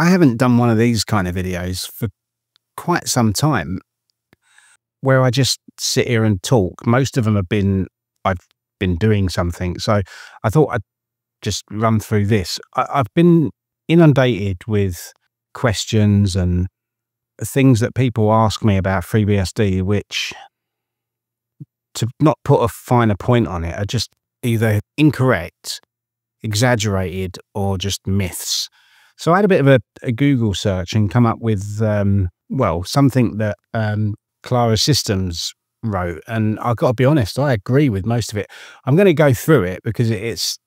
I haven't done one of these kind of videos for quite some time where I just sit here and talk. Most of them have been, I've been doing something. So I thought I'd just run through this. I, I've been inundated with questions and things that people ask me about FreeBSD, which to not put a finer point on it are just either incorrect, exaggerated, or just myths. So I had a bit of a, a Google search and come up with, um, well, something that um, Klara Systems wrote. And I've got to be honest, I agree with most of it. I'm going to go through it because it's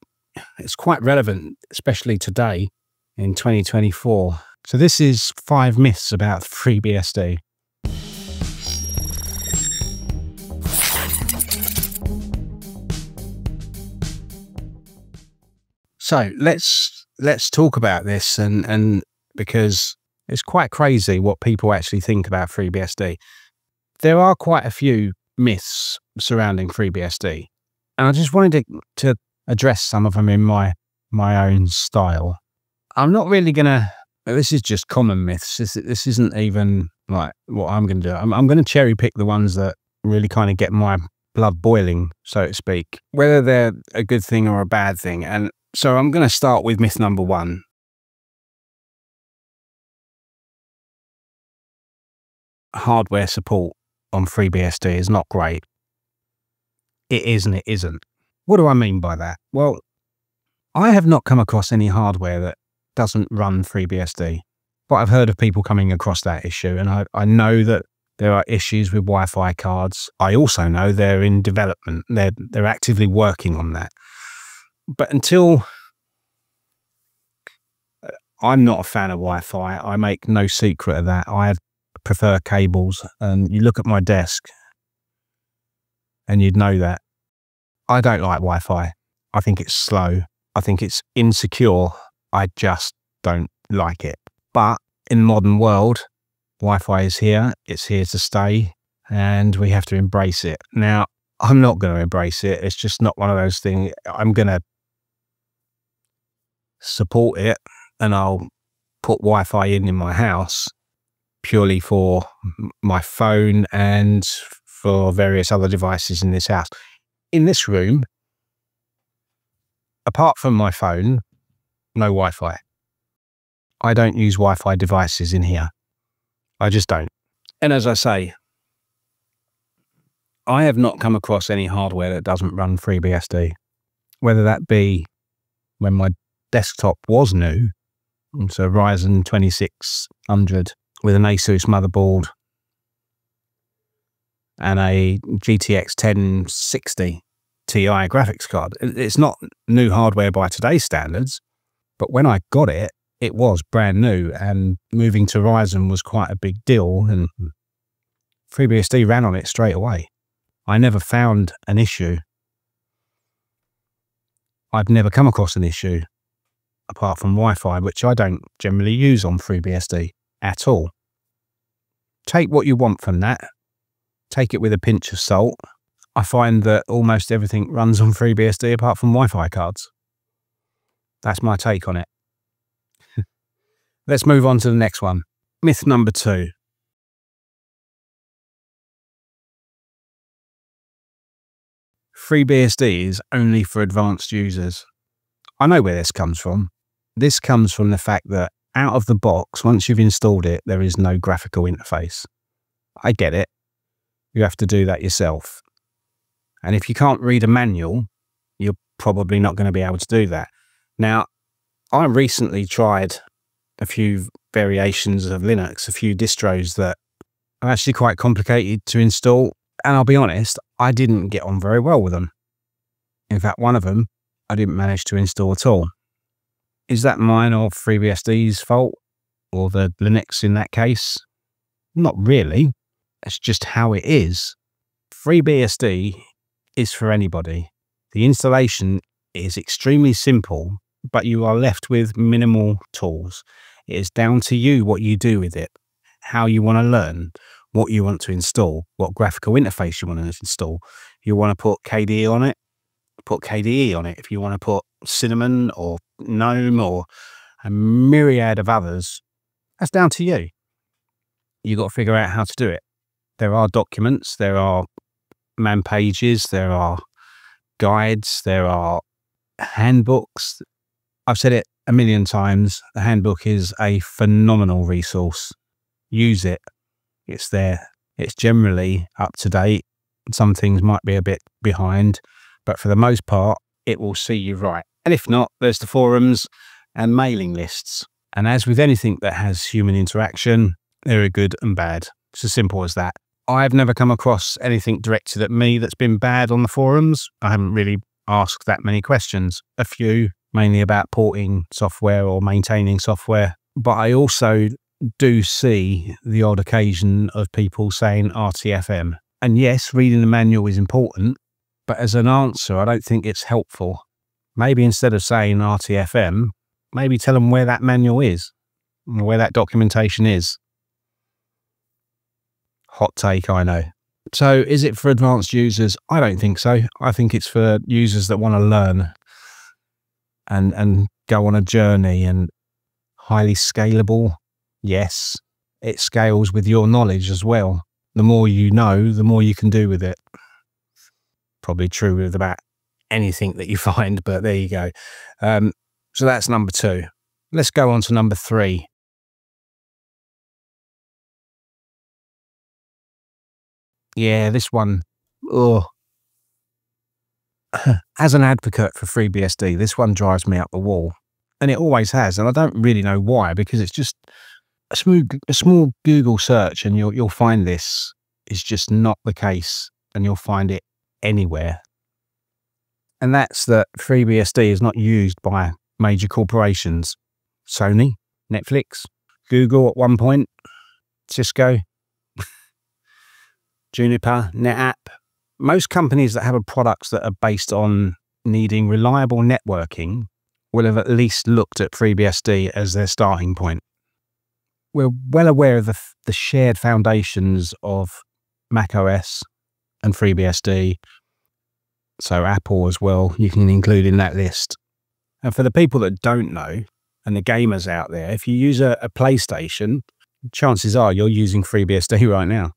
it's quite relevant, especially today in 2024. So this is five myths about FreeBSD. So let's let's talk about this and and because it's quite crazy what people actually think about FreeBSD. There are quite a few myths surrounding FreeBSD, and I just wanted to, to address some of them in my my own style. I'm not really gonna. This is just common myths. This, this isn't even like what I'm gonna do. I'm, I'm gonna cherry pick the ones that really kind of get my blood boiling, so to speak, whether they're a good thing or a bad thing. And so I'm going to start with myth number one. Hardware support on FreeBSD is not great. It is and it isn't. What do I mean by that? Well, I have not come across any hardware that doesn't run FreeBSD, but I've heard of people coming across that issue, and I, I know that there are issues with Wi-Fi cards. I also know they're in development. They're they're actively working on that. But until uh, I'm not a fan of Wi-Fi, I make no secret of that. I prefer cables, and you look at my desk, and you'd know that I don't like Wi-Fi. I think it's slow. I think it's insecure. I just don't like it. But in the modern world, Wi-Fi is here. It's here to stay, and we have to embrace it. Now, I'm not going to embrace it. It's just not one of those things. I'm going to support it, and I'll put Wi-Fi in in my house purely for my phone and for various other devices in this house in this room, apart from my phone, no Wi Fi. I don't use Wi Fi devices in here. I just don't. And as I say, I have not come across any hardware that doesn't run FreeBSD, whether that be when my desktop was new, so Ryzen 2600 with an Asus motherboard and a GTX 1060 Ti graphics card. It's not new hardware by today's standards, but when I got it, it was brand new and moving to Ryzen was quite a big deal and FreeBSD ran on it straight away. I never found an issue. I've never come across an issue apart from Wi-Fi, which I don't generally use on FreeBSD at all. Take what you want from that take it with a pinch of salt. I find that almost everything runs on FreeBSD apart from Wi-Fi cards. That's my take on it. Let's move on to the next one. Myth number two. FreeBSD is only for advanced users. I know where this comes from. This comes from the fact that out of the box, once you've installed it, there is no graphical interface. I get it you have to do that yourself. And if you can't read a manual, you're probably not going to be able to do that. Now, I recently tried a few variations of Linux, a few distros that are actually quite complicated to install. And I'll be honest, I didn't get on very well with them. In fact, one of them I didn't manage to install at all. Is that mine or FreeBSD's fault? Or the Linux in that case? Not really. That's just how it is. FreeBSD is for anybody. The installation is extremely simple, but you are left with minimal tools. It is down to you what you do with it, how you want to learn, what you want to install, what graphical interface you want to install. You want to put KDE on it, put KDE on it. If you want to put Cinnamon or GNOME or a myriad of others, that's down to you. You've got to figure out how to do it. There are documents, there are man pages, there are guides, there are handbooks. I've said it a million times. The handbook is a phenomenal resource. Use it. It's there. It's generally up to date. Some things might be a bit behind, but for the most part, it will see you right. And if not, there's the forums and mailing lists. And as with anything that has human interaction, there are good and bad. It's as simple as that. I've never come across anything directed at me that's been bad on the forums. I haven't really asked that many questions. A few, mainly about porting software or maintaining software. But I also do see the odd occasion of people saying RTFM. And yes, reading the manual is important, but as an answer, I don't think it's helpful. Maybe instead of saying RTFM, maybe tell them where that manual is, where that documentation is. Hot take, I know. So, is it for advanced users? I don't think so. I think it's for users that want to learn and and go on a journey and highly scalable. Yes, it scales with your knowledge as well. The more you know, the more you can do with it. Probably true with about anything that you find, but there you go. Um, so that's number two. Let's go on to number three. Yeah, this one. Oh. As an advocate for FreeBSD, this one drives me up the wall. And it always has. And I don't really know why, because it's just a small, a small Google search and you'll, you'll find this is just not the case. And you'll find it anywhere. And that's that FreeBSD is not used by major corporations. Sony, Netflix, Google at one point, Cisco, Juniper, NetApp. Most companies that have products that are based on needing reliable networking will have at least looked at FreeBSD as their starting point. We're well aware of the, the shared foundations of macOS and FreeBSD. So Apple as well, you can include in that list. And for the people that don't know, and the gamers out there, if you use a, a PlayStation, chances are you're using FreeBSD right now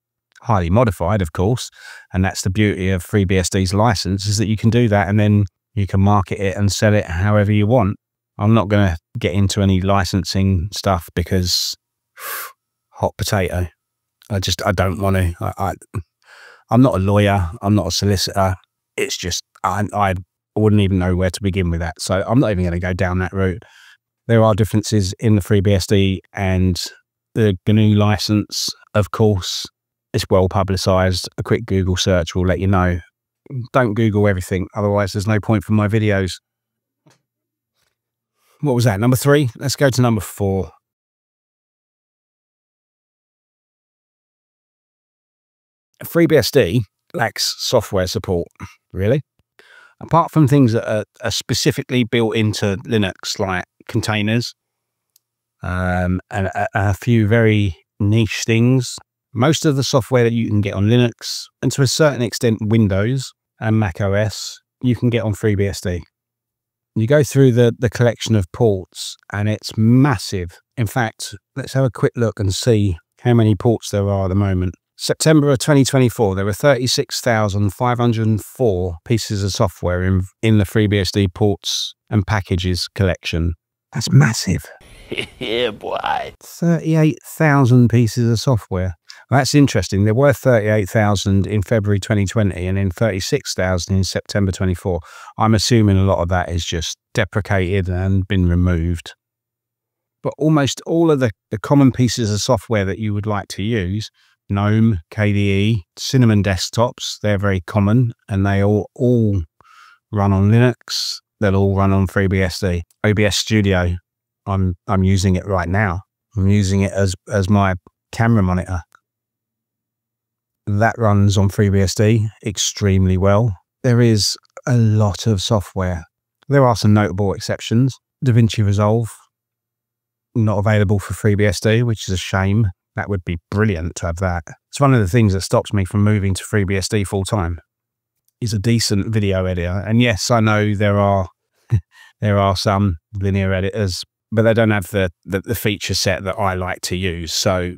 highly modified, of course. And that's the beauty of FreeBSD's license is that you can do that and then you can market it and sell it however you want. I'm not going to get into any licensing stuff because hot potato. I just, I don't want to. I, I, I'm not a lawyer. I'm not a solicitor. It's just, I, I wouldn't even know where to begin with that. So I'm not even going to go down that route. There are differences in the FreeBSD and the GNU license, of course it's well publicized. A quick Google search will let you know. Don't Google everything, otherwise, there's no point for my videos. What was that? Number three? Let's go to number four. FreeBSD lacks software support, really. Apart from things that are, are specifically built into Linux, like containers, um, and a, a few very niche things most of the software that you can get on Linux and to a certain extent Windows and Mac OS, you can get on FreeBSD. You go through the, the collection of ports and it's massive. In fact, let's have a quick look and see how many ports there are at the moment. September of 2024, there were 36,504 pieces of software in, in the FreeBSD ports and packages collection. That's massive. yeah, boy. 38,000 pieces of software. That's interesting. There were 38,000 in February 2020 and then 36,000 in September 24. I'm assuming a lot of that is just deprecated and been removed. But almost all of the, the common pieces of software that you would like to use, GNOME, KDE, Cinnamon desktops, they're very common and they all, all run on Linux. They'll all run on FreeBSD. OBS Studio, I'm, I'm using it right now. I'm using it as, as my camera monitor that runs on FreeBSD extremely well. There is a lot of software. There are some notable exceptions. DaVinci Resolve, not available for FreeBSD, which is a shame. That would be brilliant to have that. It's one of the things that stops me from moving to FreeBSD full time. Is a decent video editor, and yes, I know there are there are some linear editors, but they don't have the, the, the feature set that I like to use. So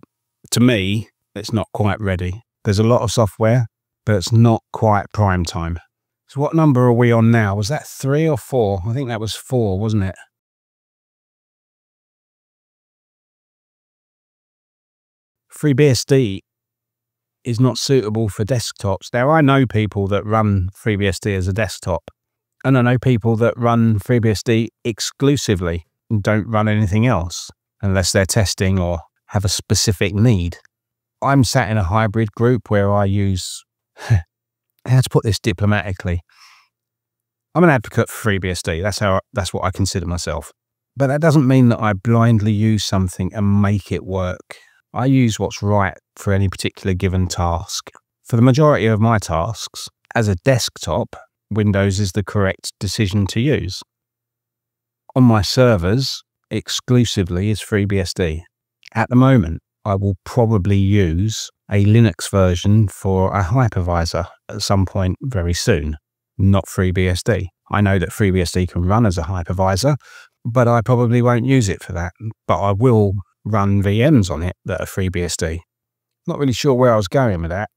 to me, it's not quite ready. There's a lot of software, but it's not quite prime time. So what number are we on now? Was that three or four? I think that was four, wasn't it? FreeBSD is not suitable for desktops. Now, I know people that run FreeBSD as a desktop, and I know people that run FreeBSD exclusively and don't run anything else unless they're testing or have a specific need. I'm sat in a hybrid group where I use, how to put this diplomatically, I'm an advocate for FreeBSD. That's how that's what I consider myself. But that doesn't mean that I blindly use something and make it work. I use what's right for any particular given task. For the majority of my tasks, as a desktop, Windows is the correct decision to use. On my servers, exclusively is FreeBSD. At the moment, I will probably use a Linux version for a hypervisor at some point very soon, not FreeBSD. I know that FreeBSD can run as a hypervisor, but I probably won't use it for that. But I will run VMs on it that are FreeBSD. Not really sure where I was going with that.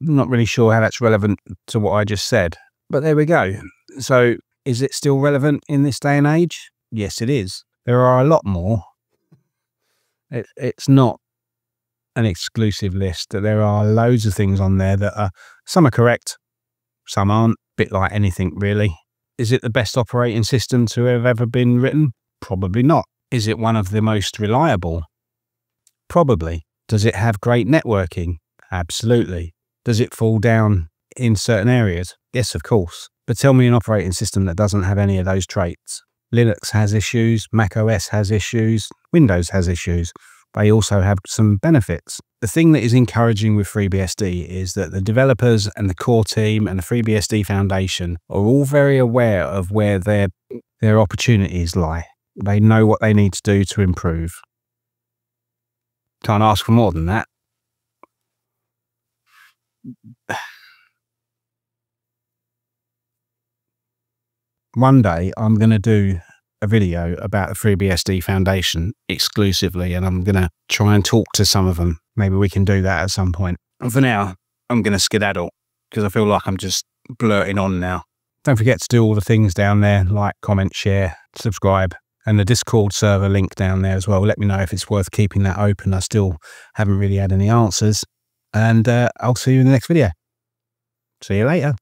Not really sure how that's relevant to what I just said. But there we go. So is it still relevant in this day and age? Yes, it is. There are a lot more. It, it's not an exclusive list. There are loads of things on there that are, some are correct, some aren't, bit like anything really. Is it the best operating system to have ever been written? Probably not. Is it one of the most reliable? Probably. Does it have great networking? Absolutely. Does it fall down in certain areas? Yes, of course. But tell me an operating system that doesn't have any of those traits. Linux has issues, Mac OS has issues, Windows has issues they also have some benefits. The thing that is encouraging with FreeBSD is that the developers and the core team and the FreeBSD Foundation are all very aware of where their, their opportunities lie. They know what they need to do to improve. Can't ask for more than that. One day I'm going to do a video about the FreeBSD Foundation exclusively, and I'm going to try and talk to some of them. Maybe we can do that at some point. And for now, I'm going to skedaddle because I feel like I'm just blurting on now. Don't forget to do all the things down there like, comment, share, subscribe, and the Discord server link down there as well. Let me know if it's worth keeping that open. I still haven't really had any answers. And uh, I'll see you in the next video. See you later.